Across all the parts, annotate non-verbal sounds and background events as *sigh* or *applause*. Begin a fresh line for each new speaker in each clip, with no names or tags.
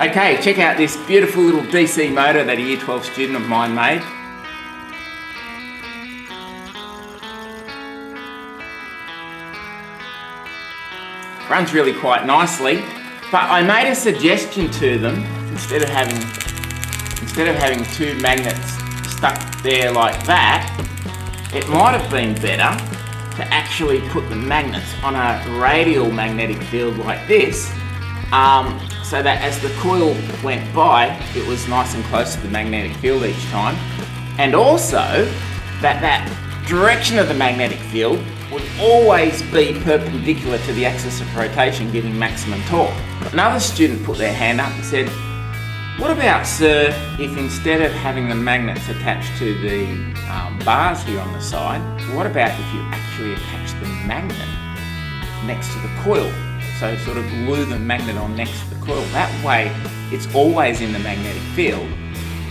Okay, check out this beautiful little DC motor that a year 12 student of mine made. Runs really quite nicely, but I made a suggestion to them instead of having instead of having two magnets stuck there like that, it might have been better to actually put the magnets on a radial magnetic field like this um, so that as the coil went by, it was nice and close to the magnetic field each time. And also that that direction of the magnetic field would always be perpendicular to the axis of rotation, giving maximum torque. Another student put their hand up and said, what about, sir, if instead of having the magnets attached to the um, bars here on the side, what about if you actually attach the magnet next to the coil? So sort of glue the magnet on next to the coil. That way, it's always in the magnetic field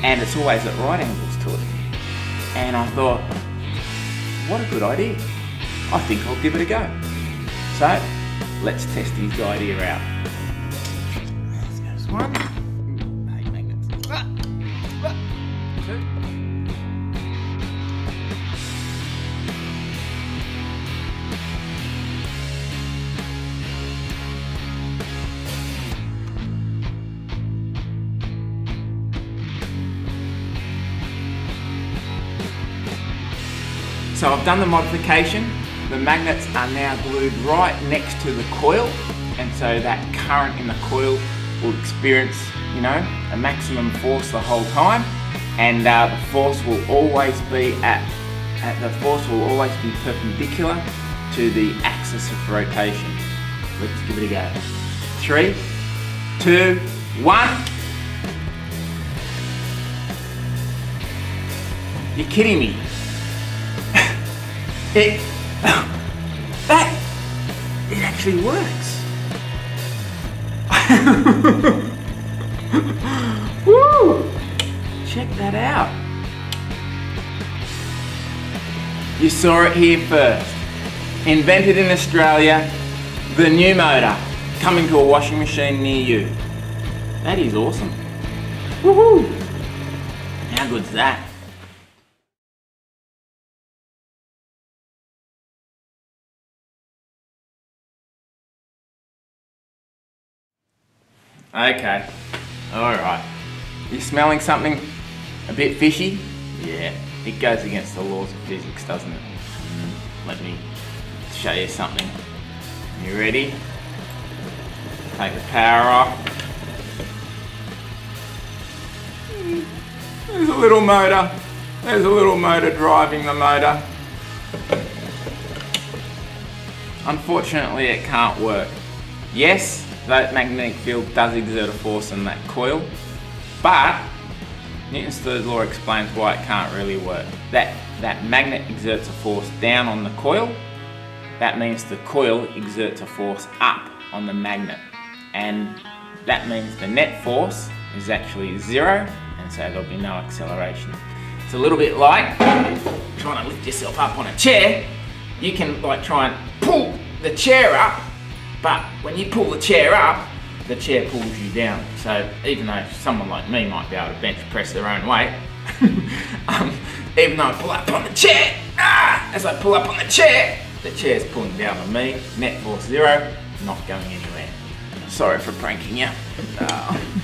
and it's always at right angles to it. And I thought, what a good idea. I think I'll give it a go. So, let's test his idea out. There's one. So I've done the modification. The magnets are now glued right next to the coil and so that current in the coil will experience, you know, a maximum force the whole time and uh, the force will always be at, at, the force will always be perpendicular to the axis of rotation. Let's give it a go. Three, two, one. You're kidding me. It, that, it actually works. *laughs* Woo! Check that out. You saw it here first. Invented in Australia, the new motor, coming to a washing machine near you. That is awesome. Woohoo! How good's that? Okay, alright. You smelling something a bit fishy? Yeah, it goes against the laws of physics, doesn't it? Let me show you something. You ready? Take the power off. There's a little motor. There's a little motor driving the motor. Unfortunately, it can't work. Yes, that magnetic field does exert a force on that coil, but Newton's third law explains why it can't really work. That, that magnet exerts a force down on the coil, that means the coil exerts a force up on the magnet. And that means the net force is actually zero, and so there'll be no acceleration. It's a little bit like trying to lift yourself up on a chair. You can like try and pull the chair up, but when you pull the chair up, the chair pulls you down. So even though someone like me might be able to bench press their own weight, *laughs* um, even though I pull up on the chair, ah, as I pull up on the chair, the chair's pulling down on me, net force zero, not going anywhere. Sorry for pranking you. *laughs*